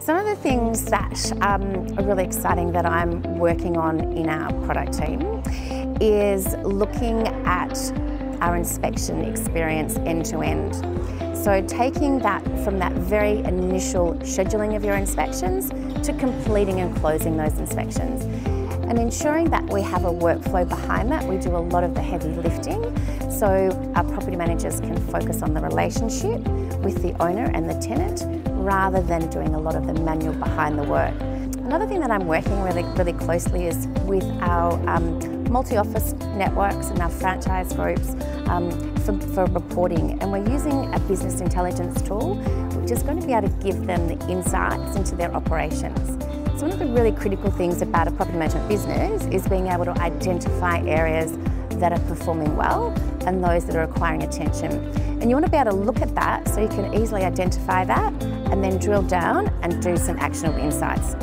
Some of the things that um, are really exciting that I'm working on in our product team is looking at our inspection experience end to end. So taking that from that very initial scheduling of your inspections to completing and closing those inspections and ensuring that we have a workflow behind that. We do a lot of the heavy lifting so our property managers can focus on the relationship with the owner and the tenant rather than doing a lot of the manual behind the work. Another thing that I'm working really, really closely is with our um, multi-office networks and our franchise groups um, for, for reporting and we're using a business intelligence tool which is going to be able to give them the insights into their operations. So one of the really critical things about a property management business is being able to identify areas that are performing well and those that are requiring attention. And you want to be able to look at that so you can easily identify that and then drill down and do some actionable insights.